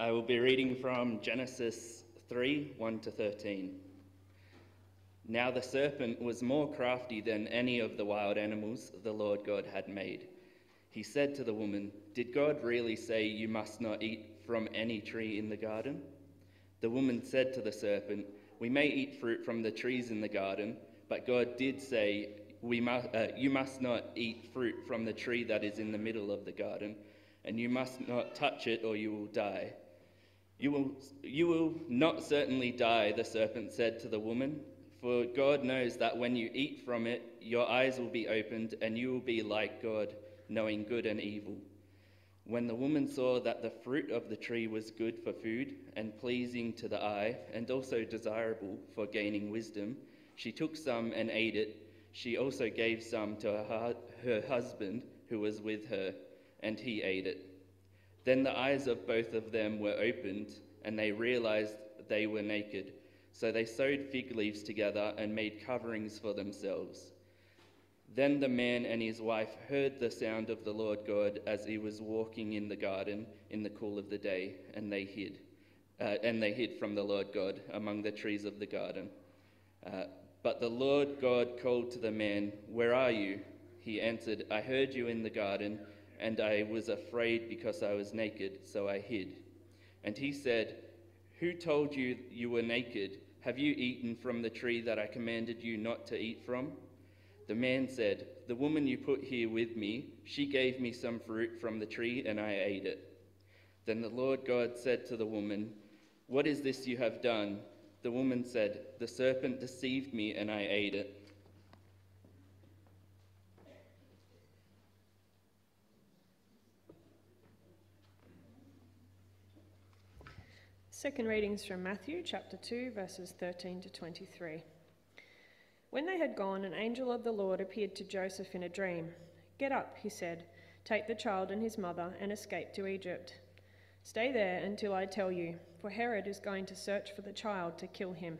I will be reading from Genesis 3 1 to 13. Now the serpent was more crafty than any of the wild animals the Lord God had made. He said to the woman, Did God really say you must not eat from any tree in the garden? The woman said to the serpent, We may eat fruit from the trees in the garden, but God did say, we must, uh, You must not eat fruit from the tree that is in the middle of the garden, and you must not touch it or you will die. You will, you will not certainly die, the serpent said to the woman, for God knows that when you eat from it, your eyes will be opened, and you will be like God, knowing good and evil. When the woman saw that the fruit of the tree was good for food and pleasing to the eye, and also desirable for gaining wisdom, she took some and ate it. She also gave some to her, her husband who was with her, and he ate it. Then the eyes of both of them were opened, and they realized they were naked. So they sewed fig leaves together and made coverings for themselves. Then the man and his wife heard the sound of the Lord God as he was walking in the garden in the cool of the day, and they hid. Uh, and they hid from the Lord God among the trees of the garden. Uh, but the Lord God called to the man, Where are you? He answered, I heard you in the garden, and I was afraid because I was naked, so I hid. And he said, Who told you you were naked? Have you eaten from the tree that I commanded you not to eat from? The man said, The woman you put here with me, she gave me some fruit from the tree, and I ate it. Then the Lord God said to the woman, What is this you have done? The woman said, The serpent deceived me, and I ate it. Second readings from Matthew chapter 2, verses 13 to 23. When they had gone, an angel of the Lord appeared to Joseph in a dream. Get up, he said, take the child and his mother and escape to Egypt. Stay there until I tell you, for Herod is going to search for the child to kill him.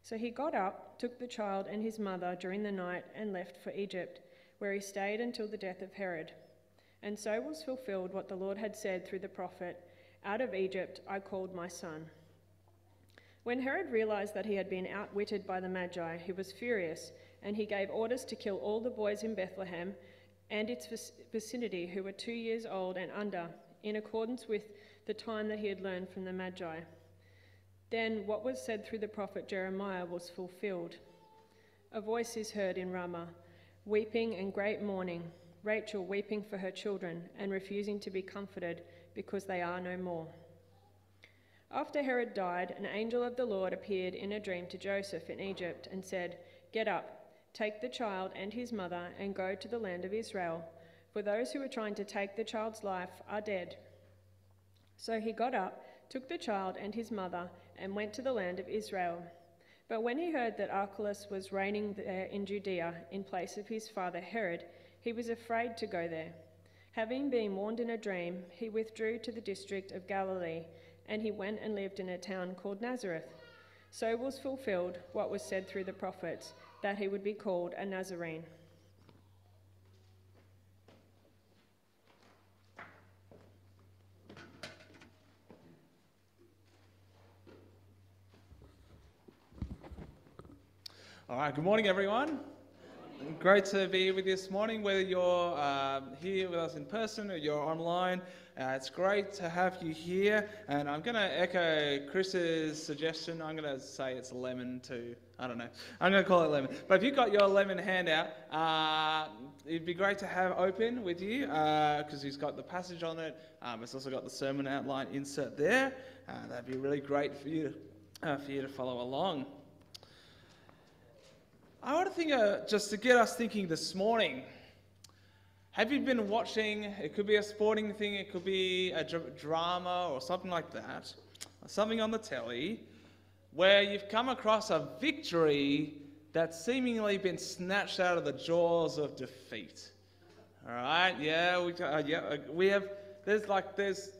So he got up, took the child and his mother during the night, and left for Egypt, where he stayed until the death of Herod. And so was fulfilled what the Lord had said through the prophet Out of Egypt I called my son. When Herod realized that he had been outwitted by the Magi, he was furious, and he gave orders to kill all the boys in Bethlehem and its vicinity who were two years old and under, in accordance with the time that he had learned from the Magi. Then what was said through the prophet Jeremiah was fulfilled. A voice is heard in Ramah, weeping and great mourning, Rachel weeping for her children and refusing to be comforted because they are no more. After Herod died, an angel of the Lord appeared in a dream to Joseph in Egypt and said, Get up, take the child and his mother, and go to the land of Israel, for those who are trying to take the child's life are dead. So he got up, took the child and his mother, and went to the land of Israel. But when he heard that Archelaus was reigning there in Judea in place of his father Herod, he was afraid to go there. Having been warned in a dream, he withdrew to the district of Galilee, and he went and lived in a town called Nazareth. So was fulfilled what was said through the prophets, that he would be called a Nazarene. All right, good morning, everyone. Great to be with you this morning, whether you're um, here with us in person or you're online. Uh, it's great to have you here. And I'm going to echo Chris's suggestion. I'm going to say it's lemon too. I don't know. I'm going to call it lemon. But if you've got your lemon handout, uh, it'd be great to have open with you because uh, he's got the passage on it. Um, it's also got the sermon outline insert there. Uh, that'd be really great for you, uh, for you to follow along. I want to think, uh, just to get us thinking this morning, have you been watching? It could be a sporting thing, it could be a dr- drama or something like that, something on the telly, where you've come across a victory that's seemingly been snatched out of the jaws of defeat. All right, yeah, we, uh, yeah, uh, we have. There's like there's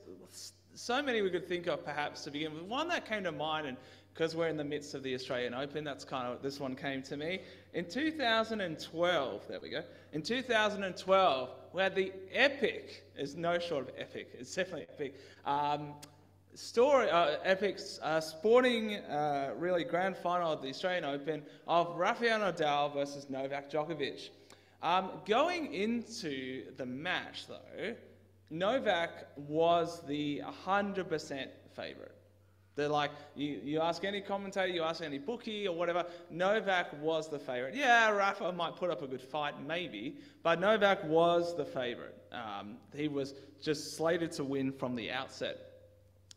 so many we could think of perhaps to begin with. One that came to mind, and because we're in the midst of the Australian Open, that's kind of this one came to me. In 2012, there we go. In 2012, we had the epic, is no short of epic, it's definitely epic, um, story, uh, epic uh, sporting, uh, really grand final of the Australian Open of Rafael Nadal versus Novak Djokovic. Um, going into the match, though, Novak was the 100% favourite. They're like, you, you ask any commentator, you ask any bookie or whatever, Novak was the favourite. Yeah, Rafa might put up a good fight, maybe, but Novak was the favourite. Um, he was just slated to win from the outset.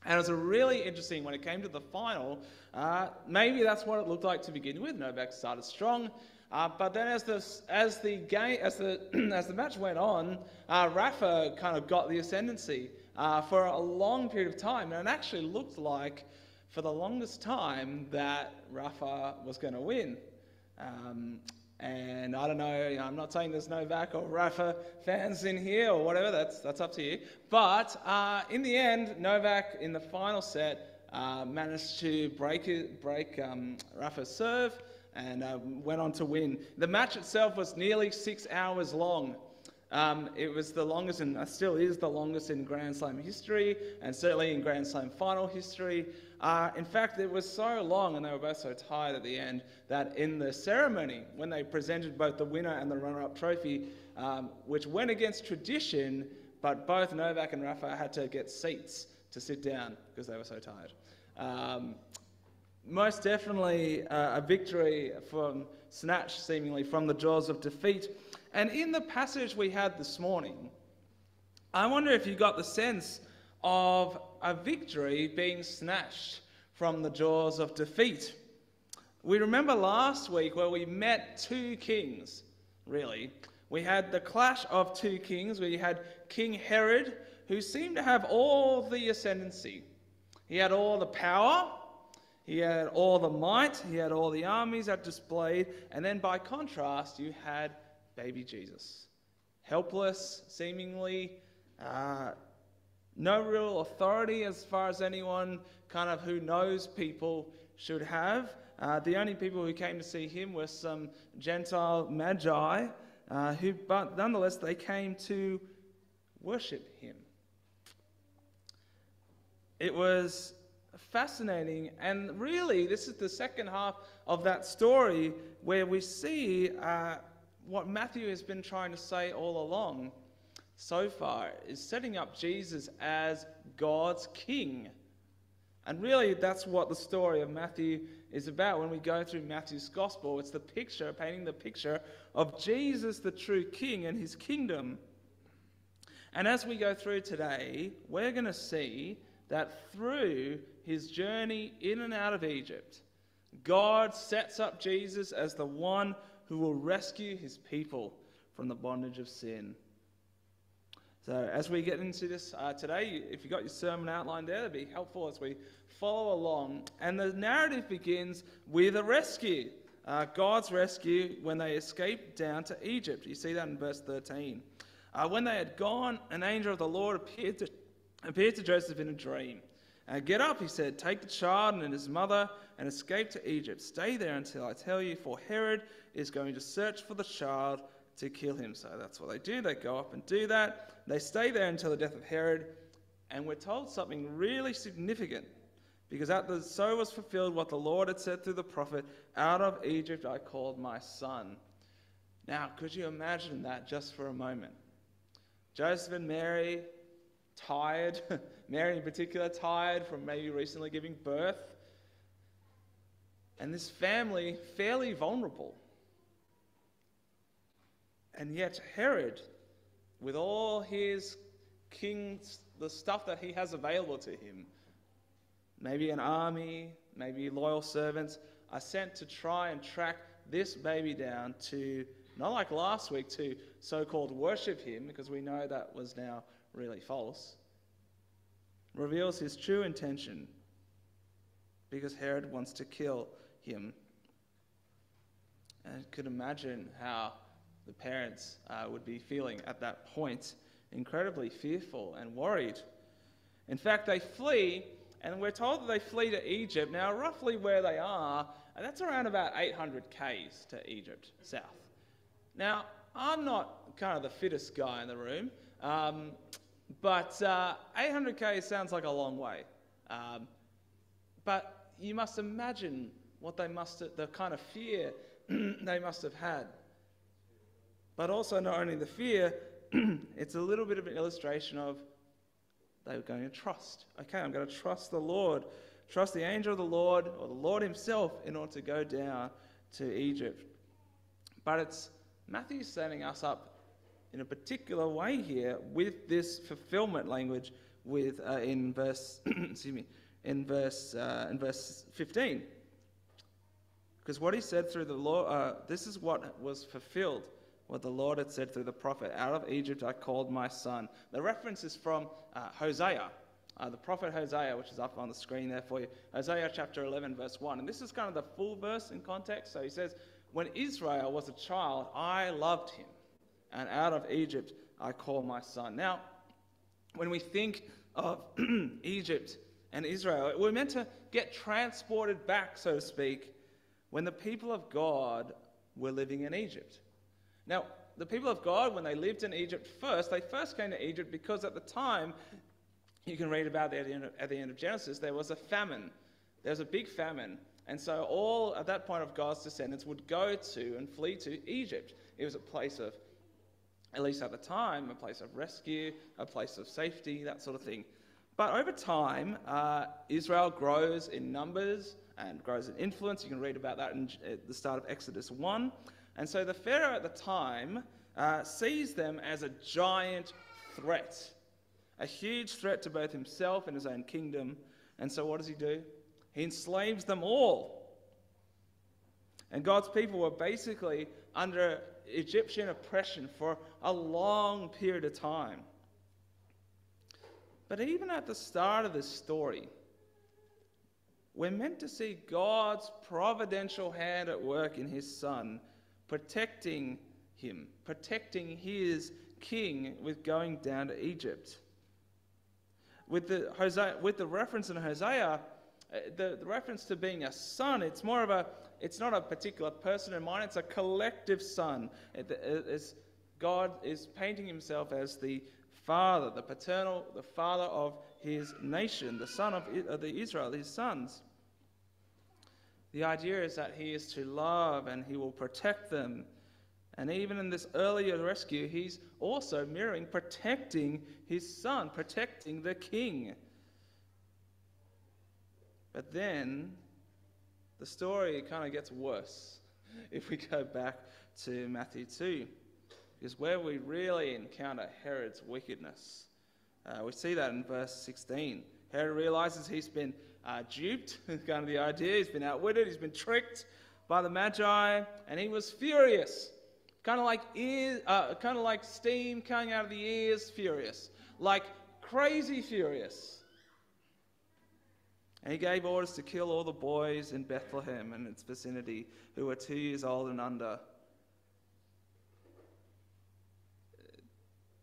And it was really interesting when it came to the final. Uh, maybe that's what it looked like to begin with. Novak started strong, uh, but then as the as the game as the as the match went on, uh, Rafa kind of got the ascendancy uh, for a long period of time, and it actually looked like for the longest time that Rafa was going to win. Um, and I don't know, I'm not saying there's Novak or Rafa fans in here or whatever, that's, that's up to you. But uh, in the end, Novak in the final set uh, managed to break, it, break um, Rafa's serve and uh, went on to win. The match itself was nearly six hours long. Um, it was the longest, and still is the longest in Grand Slam history, and certainly in Grand Slam final history. Uh, in fact, it was so long and they were both so tired at the end that in the ceremony, when they presented both the winner and the runner up trophy, um, which went against tradition, but both Novak and Rafa had to get seats to sit down because they were so tired. Um, most definitely uh, a victory from Snatch, seemingly from the jaws of defeat. And in the passage we had this morning, I wonder if you got the sense of a victory being snatched from the jaws of defeat. We remember last week where we met two kings, really. We had the clash of two kings. We had King Herod, who seemed to have all the ascendancy. He had all the power, he had all the might, he had all the armies that displayed, and then by contrast, you had baby Jesus. Helpless, seemingly, uh, no real authority as far as anyone kind of who knows people should have. Uh, the only people who came to see him were some Gentile magi, uh, who, but nonetheless, they came to worship him. It was fascinating, and really, this is the second half of that story where we see uh, what Matthew has been trying to say all along so far is setting up Jesus as God's king. And really, that's what the story of Matthew is about. When we go through Matthew's gospel, it's the picture, painting the picture of Jesus, the true king, and his kingdom. And as we go through today, we're going to see that through his journey in and out of Egypt, God sets up Jesus as the one who will rescue his people from the bondage of sin. So, as we get into this uh, today, if you've got your sermon outline there, it'd be helpful as we follow along. And the narrative begins with a rescue uh, God's rescue when they escaped down to Egypt. You see that in verse 13. Uh, when they had gone, an angel of the Lord appeared to, appeared to Joseph in a dream. Uh, Get up, he said, take the child and his mother and escape to Egypt. Stay there until I tell you, for Herod is going to search for the child to kill him. So that's what they do. They go up and do that. They stay there until the death of Herod. And we're told something really significant because at the, so was fulfilled what the Lord had said through the prophet Out of Egypt I called my son. Now, could you imagine that just for a moment? Joseph and Mary, tired, Mary in particular, tired from maybe recently giving birth. And this family, fairly vulnerable. And yet, Herod, with all his king's, the stuff that he has available to him, maybe an army, maybe loyal servants, are sent to try and track this baby down to, not like last week, to so called worship him, because we know that was now really false, reveals his true intention because Herod wants to kill him. And could imagine how the parents uh, would be feeling at that point incredibly fearful and worried. In fact, they flee, and we're told that they flee to Egypt. Now, roughly where they are, that's around about 800 k's to Egypt, south. Now, I'm not kind of the fittest guy in the room, um, but uh, 800 k's sounds like a long way. Um, but you must imagine what they must the kind of fear they must have had. But also, not only the fear, it's a little bit of an illustration of they were going to trust. Okay, I'm going to trust the Lord, trust the angel of the Lord or the Lord Himself in order to go down to Egypt. But it's Matthew setting us up in a particular way here with this fulfillment language with uh, in verse excuse me in verse uh, in verse 15 because what he said through the law uh, this is what was fulfilled what the Lord had said through the prophet out of Egypt I called my son the reference is from uh, Hosea uh, the prophet Hosea, which is up on the screen there for you. Hosea chapter 11, verse 1. And this is kind of the full verse in context. So he says, When Israel was a child, I loved him and out of Egypt I call my son. Now, when we think of Egypt and Israel, we're meant to get transported back, so to speak, when the people of God were living in Egypt. Now, the people of God, when they lived in Egypt first, they first came to Egypt because at the time, you can read about it at the end of, Genesis, there was a famine. There was a big famine. And so, all at that point of God's descendants would go to and flee to Egypt. It was a place of at least at the time, a place of rescue, a place of safety, that sort of thing. But over time, uh, Israel grows in numbers and grows in influence. You can read about that in, at the start of Exodus 1. And so the Pharaoh at the time uh, sees them as a giant threat, a huge threat to both himself and his own kingdom. And so what does he do? He enslaves them all. And God's people were basically under Egyptian oppression for a long period of time. But even at the start of this story, we're meant to see God's providential hand at work in his son, protecting him, protecting his king with going down to Egypt. With the, Hosea, with the reference in Hosea, uh, the, the reference to being a son, it's more of a, it's not a particular person in mind, it's a collective son. It, it's, God is painting himself as the father, the paternal, the father of his nation, the son of the Israel, his sons. The idea is that he is to love and he will protect them. And even in this earlier rescue, he's also mirroring protecting his son, protecting the king. But then the story kind of gets worse if we go back to Matthew 2, because where we really encounter Herod's wickedness. Uh, we see that in verse 16. Herod realizes he's been uh, duped, kind of the idea. He's been outwitted, he's been tricked by the Magi, and he was furious. Kind of like ears, uh, kind of like steam coming out of the ears, furious. Like crazy furious. And he gave orders to kill all the boys in Bethlehem and its vicinity who were two years old and under.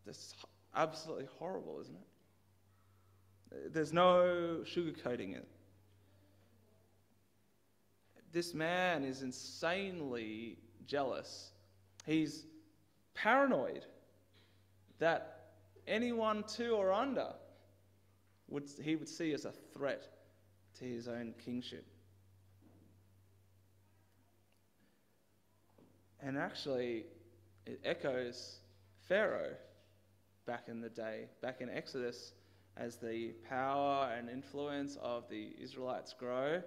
That's absolutely horrible, isn't it? There's no sugarcoating it. This man is insanely jealous. He's paranoid that anyone two or under would, he would see as a threat to his own kingship. And actually, it echoes Pharaoh back in the day, back in Exodus, as the power and influence of the Israelites grow.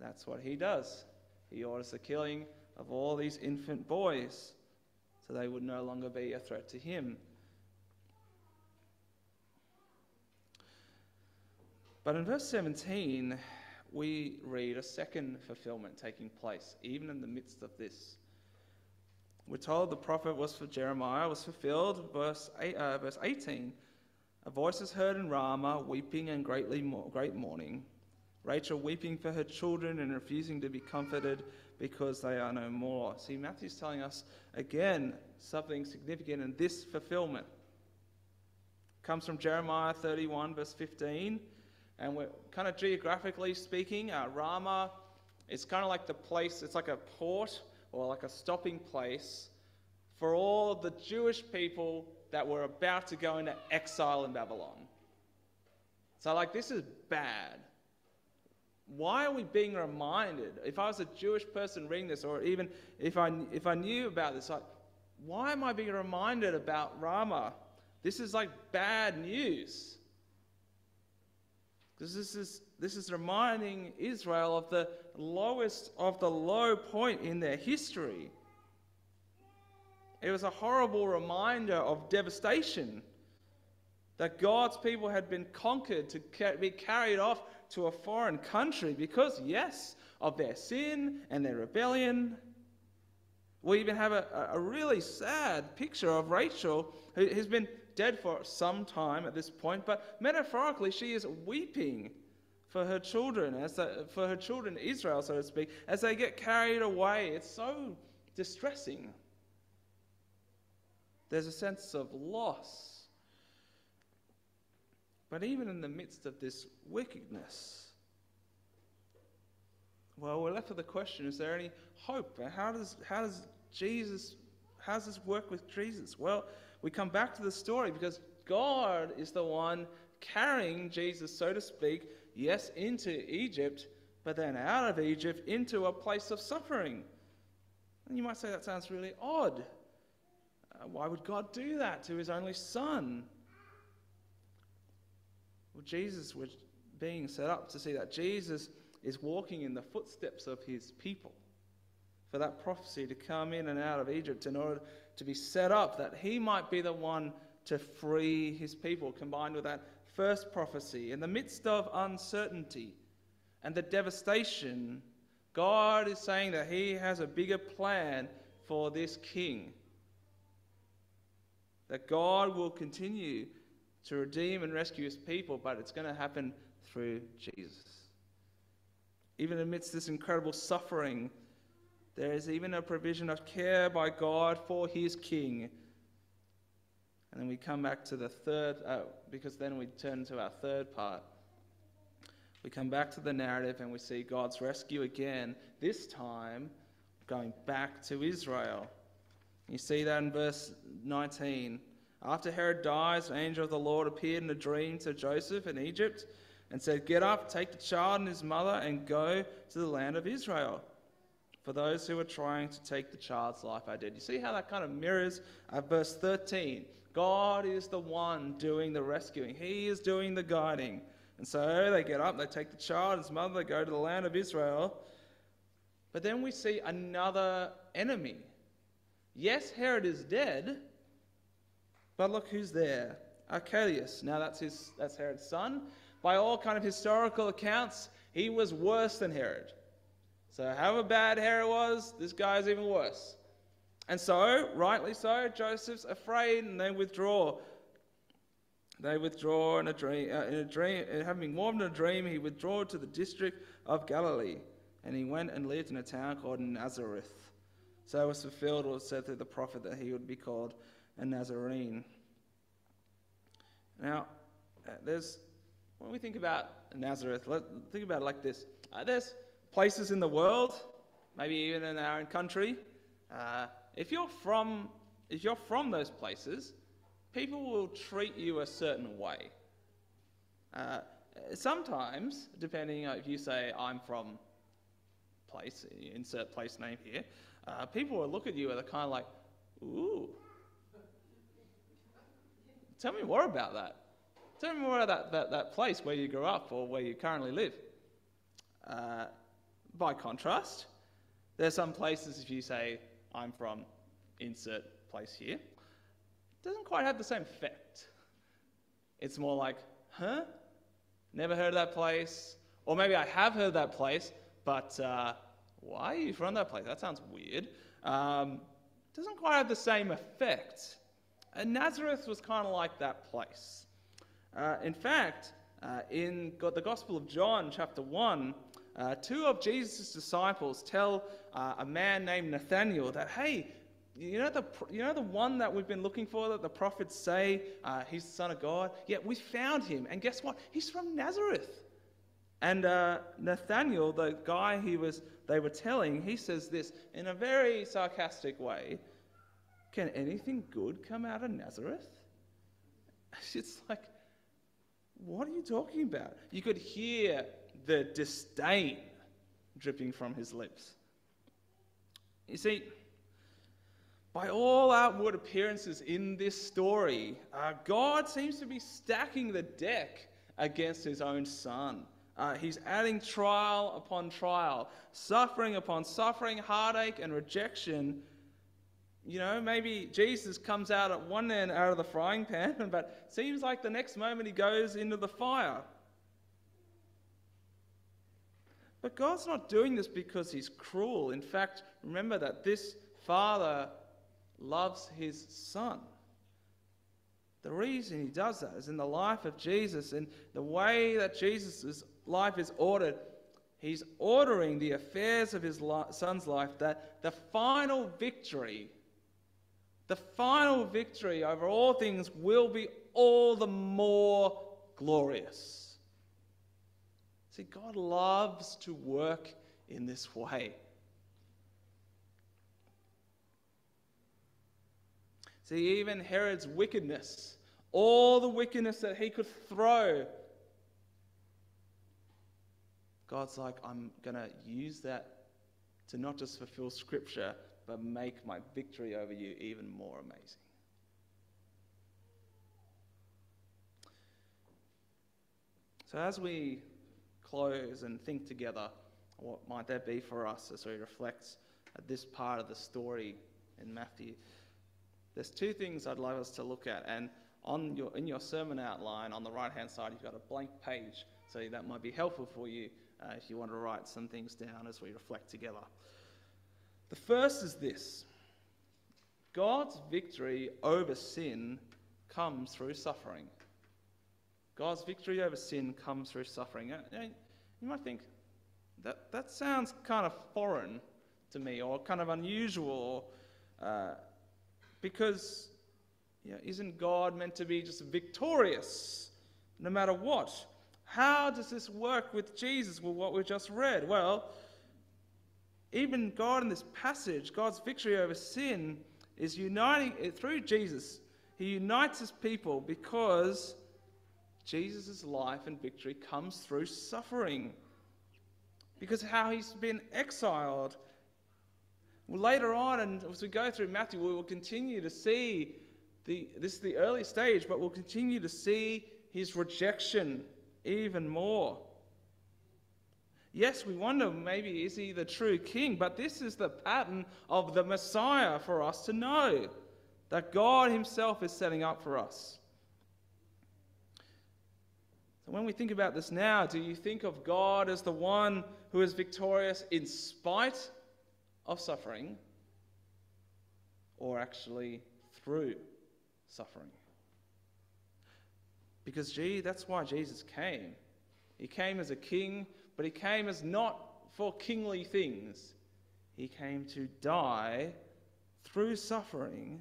That's what he does. He orders the killing of all these infant boys so they would no longer be a threat to him. But in verse 17, we read a second fulfillment taking place, even in the midst of this. We're told the prophet was for Jeremiah was fulfilled, verse, eight, uh, verse 18. A voice is heard in Ramah, weeping and greatly mo- great mourning. Rachel weeping for her children and refusing to be comforted because they are no more. See, Matthew's telling us again something significant in this fulfillment. comes from Jeremiah 31, verse 15. And we're kind of geographically speaking, uh, Ramah is kind of like the place, it's like a port or like a stopping place for all the Jewish people that were about to go into exile in Babylon. So, like, this is bad. Why are we being reminded? If I was a Jewish person reading this, or even if I, if I knew about this, like, why am I being reminded about Ramah? This is like bad news. Because this is, this is reminding Israel of the lowest of the low point in their history. It was a horrible reminder of devastation that God's people had been conquered to be carried off to a foreign country because, yes, of their sin and their rebellion. We even have a, a really sad picture of Rachel, who has been dead for some time at this point, but metaphorically, she is weeping for her children, as for her children Israel, so to speak, as they get carried away. It's so distressing. There's a sense of loss but even in the midst of this wickedness, well, we're left with the question is there any hope? How does, how does Jesus, how does this work with Jesus? Well, we come back to the story because God is the one carrying Jesus, so to speak, yes, into Egypt, but then out of Egypt into a place of suffering. And you might say that sounds really odd. Uh, why would God do that to his only son? Well, Jesus was being set up to see that Jesus is walking in the footsteps of his people. For that prophecy to come in and out of Egypt in order to be set up that he might be the one to free his people, combined with that first prophecy. In the midst of uncertainty and the devastation, God is saying that he has a bigger plan for this king. That God will continue to redeem and rescue his people, but it's going to happen through Jesus. Even amidst this incredible suffering, there is even a provision of care by God for his king. And then we come back to the third, uh, because then we turn to our third part. We come back to the narrative and we see God's rescue again, this time going back to Israel. You see that in verse 19. After Herod dies, an angel of the Lord appeared in a dream to Joseph in Egypt and said, Get up, take the child and his mother, and go to the land of Israel. For those who are trying to take the child's life are dead. You see how that kind of mirrors uh, verse 13. God is the one doing the rescuing, He is doing the guiding. And so they get up, they take the child and his mother, they go to the land of Israel. But then we see another enemy. Yes, Herod is dead, but look who's there. Archelaus. Now that's his that's Herod's son. By all kind of historical accounts, he was worse than Herod. So however bad Herod was, this guy's even worse. And so, rightly so, Joseph's afraid and they withdraw. They withdraw in a dream, uh, in a dream, having warmed in a dream, he withdrew to the district of Galilee, and he went and lived in a town called Nazareth. So it was fulfilled what was said through the prophet that he would be called a Nazarene. Now, uh, there's when we think about Nazareth, let, think about it like this. Uh, there's places in the world, maybe even in our own country. Uh, if you're from if you're from those places, people will treat you a certain way. Uh, sometimes, depending on if you say I'm from place, insert place name here, uh, people will look at you and they're kind of like, ooh, Tell me more about that. Tell me more about that, that, that place where you grew up or where you currently live. Uh, by contrast, there's some places, if you say, I'm from insert place here, it doesn't quite have the same effect. It's more like, huh? Never heard of that place. Or maybe I have heard of that place, but uh, why are you from that place? That sounds weird. Um, doesn't quite have the same effect. And Nazareth was kind of like that place. Uh, in fact, uh, in the Gospel of John, chapter 1, uh, two of Jesus' disciples tell uh, a man named Nathaniel that, hey, you know, the, you know the one that we've been looking for that the prophets say uh, he's the Son of God? Yeah, we found him. And guess what? He's from Nazareth. And uh, Nathaniel, the guy he was, they were telling, he says this in a very sarcastic way. Can anything good come out of Nazareth? It's like, What are you talking about? You could hear the disdain dripping from his lips. You see, by all outward appearances in this story, uh, God seems to be stacking the deck against his own son. Uh, he's adding trial upon trial, suffering upon suffering, heartache and rejection. You know, maybe Jesus comes out at one end out of the frying pan, but seems like the next moment he goes into the fire. But God's not doing this because he's cruel. In fact, remember that this father loves his son. The reason he does that is in the life of Jesus and the way that Jesus' life is ordered. He's ordering the affairs of his son's life that the final victory, the final victory over all things will be all the more glorious. See, God loves to work in this way. See, even Herod's wickedness, all the wickedness that he could throw, God's like, I'm going to use that to not just fulfill Scripture, but make my victory over you even more amazing. So, as we close and think together, what might that be for us as we reflect at this part of the story in Matthew? There's two things I'd like us to look at, and on your, in your sermon outline on the right hand side, you've got a blank page, so that might be helpful for you uh, if you want to write some things down as we reflect together. The first is this God's victory over sin comes through suffering. God's victory over sin comes through suffering. You might think, that, that sounds kind of foreign to me, or kind of unusual. Uh, because you know, isn't God meant to be just victorious no matter what? How does this work with Jesus, with what we just read? Well, even God in this passage, God's victory over sin is uniting it through Jesus. He unites his people because Jesus' life and victory comes through suffering. Because how he's been exiled Later on, and as we go through Matthew, we will continue to see the, this is the early stage, but we'll continue to see his rejection even more. Yes, we wonder maybe is he the true king, but this is the pattern of the Messiah for us to know that God himself is setting up for us. So when we think about this now, do you think of God as the one who is victorious in spite of suffering or actually through suffering. Because, gee, that's why Jesus came. He came as a king, but he came as not for kingly things. He came to die through suffering,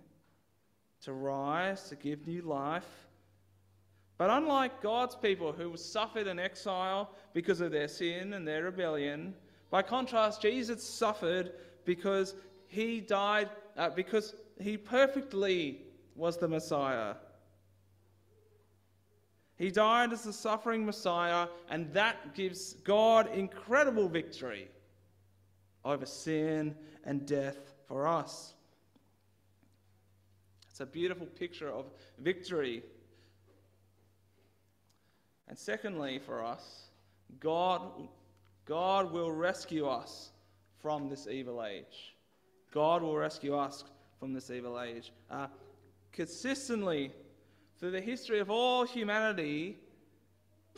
to rise, to give new life. But unlike God's people who suffered in exile because of their sin and their rebellion, by contrast, Jesus suffered because he died, uh, because he perfectly was the Messiah. He died as the suffering Messiah, and that gives God incredible victory over sin and death for us. It's a beautiful picture of victory. And secondly, for us, God, God will rescue us from this evil age. God will rescue us from this evil age. Uh, consistently, through the history of all humanity,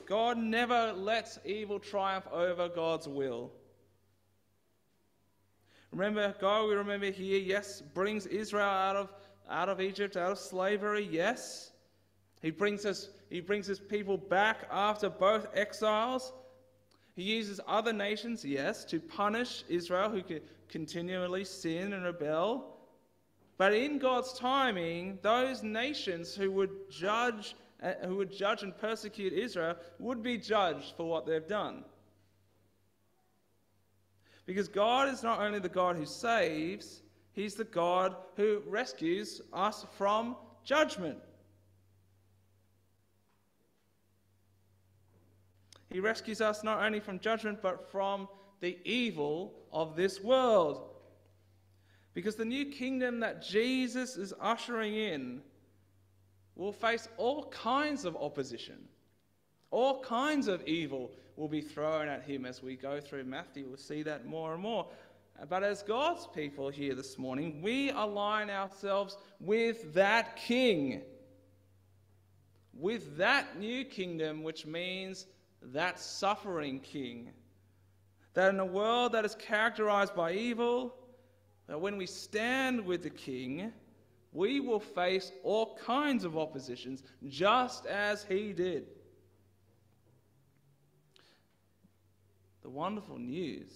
God never lets evil triumph over God's will. Remember, God, we remember here, yes, brings Israel out of, out of Egypt, out of slavery, yes. He brings us, he brings his people back after both exiles. He uses other nations, yes, to punish Israel who continually sin and rebel. But in God's timing, those nations who would judge uh, who would judge and persecute Israel would be judged for what they've done. Because God is not only the God who saves, He's the God who rescues us from judgment. He rescues us not only from judgment, but from the evil of this world. Because the new kingdom that Jesus is ushering in will face all kinds of opposition. All kinds of evil will be thrown at him as we go through Matthew. We'll see that more and more. But as God's people here this morning, we align ourselves with that king, with that new kingdom, which means that suffering king. That in a world that is characterized by evil, that when we stand with the king, we will face all kinds of oppositions, just as he did. The wonderful news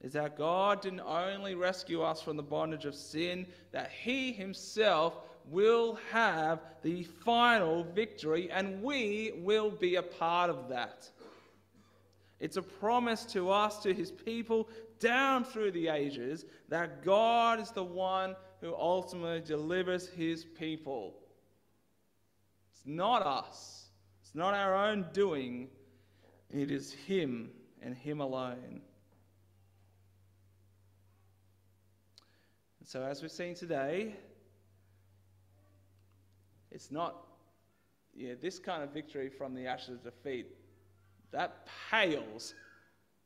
is that God didn't only rescue us from the bondage of sin, that He Himself will have the final victory, and we will be a part of that. It's a promise to us, to His people, down through the ages, that God is the one who ultimately delivers His people. It's not us, it's not our own doing, it is Him and Him alone. And so, as we've seen today, it's not yeah, this kind of victory from the ashes of defeat that pales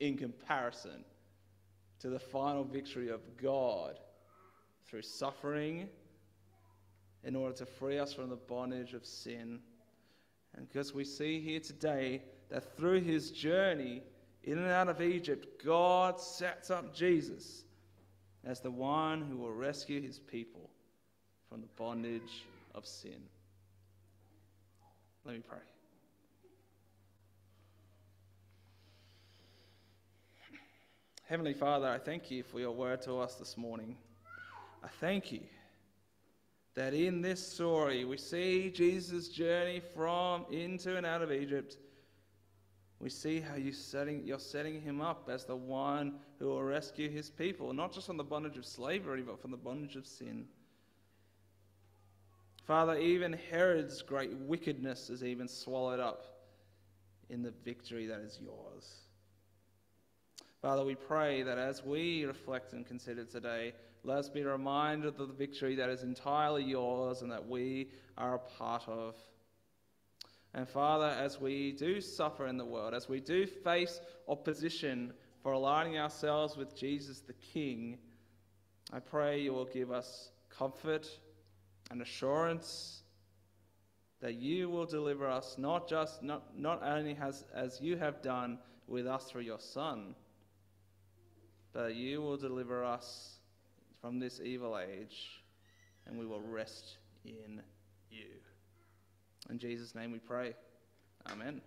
in comparison to the final victory of God through suffering in order to free us from the bondage of sin. And because we see here today that through his journey in and out of Egypt, God sets up Jesus as the one who will rescue his people from the bondage of sin. Let me pray. Heavenly Father, I thank you for your word to us this morning. I thank you that in this story we see Jesus' journey from into and out of Egypt. We see how you setting, you're setting him up as the one who will rescue his people, not just from the bondage of slavery, but from the bondage of sin. Father, even Herod's great wickedness is even swallowed up in the victory that is yours. Father, we pray that as we reflect and consider today, let us be reminded of the victory that is entirely yours and that we are a part of. And Father, as we do suffer in the world, as we do face opposition for aligning ourselves with Jesus the King, I pray you will give us comfort and assurance that you will deliver us not just not, not only as, as you have done with us through your Son, but you will deliver us from this evil age, and we will rest in you. In Jesus' name we pray. Amen.